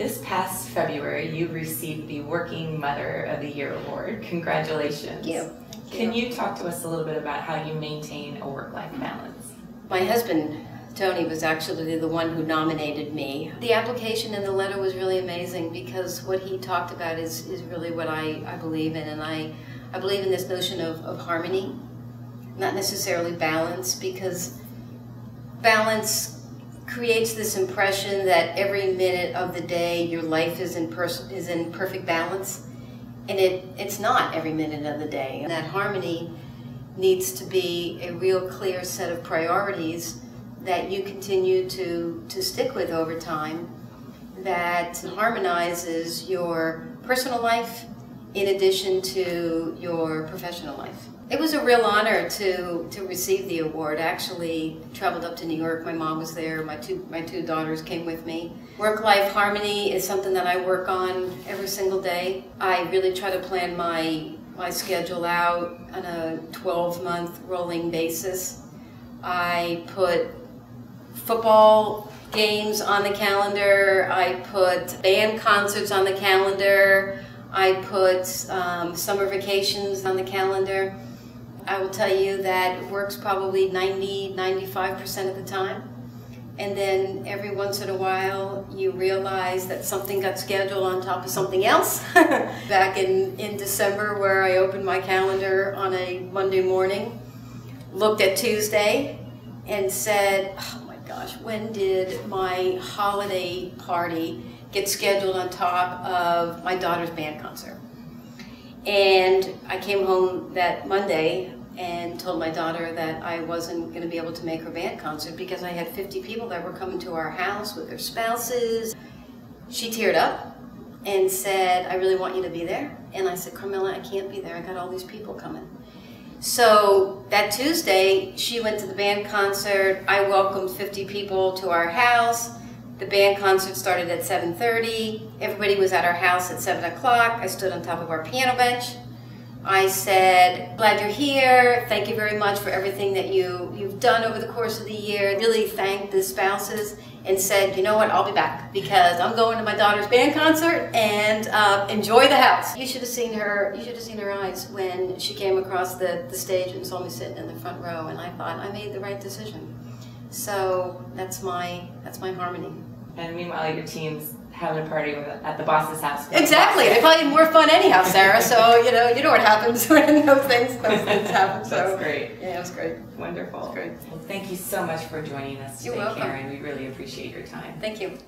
This past February, you received the Working Mother of the Year award. Congratulations. Thank you. Thank Can you. you talk to us a little bit about how you maintain a work-life balance? My husband, Tony, was actually the one who nominated me. The application and the letter was really amazing because what he talked about is, is really what I, I believe in. And I, I believe in this notion of, of harmony, not necessarily balance, because balance creates this impression that every minute of the day your life is in, is in perfect balance. And it, it's not every minute of the day. And that harmony needs to be a real clear set of priorities that you continue to, to stick with over time that harmonizes your personal life in addition to your professional life. It was a real honor to, to receive the award. I actually traveled up to New York. My mom was there. My two, my two daughters came with me. Work-life harmony is something that I work on every single day. I really try to plan my, my schedule out on a 12-month rolling basis. I put football games on the calendar. I put band concerts on the calendar. I put um, summer vacations on the calendar. I will tell you that it works probably 90, 95% of the time. And then every once in a while, you realize that something got scheduled on top of something else. Back in, in December, where I opened my calendar on a Monday morning, looked at Tuesday, and said, oh my gosh, when did my holiday party get scheduled on top of my daughter's band concert? And I came home that Monday and told my daughter that I wasn't going to be able to make her band concert because I had 50 people that were coming to our house with their spouses. She teared up and said, I really want you to be there. And I said, Carmilla, I can't be there. I got all these people coming. So that Tuesday, she went to the band concert. I welcomed 50 people to our house. The band concert started at 7.30. Everybody was at our house at 7 o'clock. I stood on top of our piano bench. I said, glad you're here. Thank you very much for everything that you, you've done over the course of the year. Really thanked the spouses and said, you know what, I'll be back because I'm going to my daughter's band concert and uh, enjoy the house. You should have seen her, you should have seen her eyes when she came across the, the stage and saw me sitting in the front row and I thought I made the right decision. So that's my, that's my harmony. And meanwhile, your team's having a party at the boss's house. Exactly. They probably had more fun anyhow, Sarah. So you know, you know what happens when those things, those things happen. So That's great. yeah, it was great. Wonderful. That's great. Well, thank you so much for joining us You're today, welcome. Karen. We really appreciate your time. Thank you.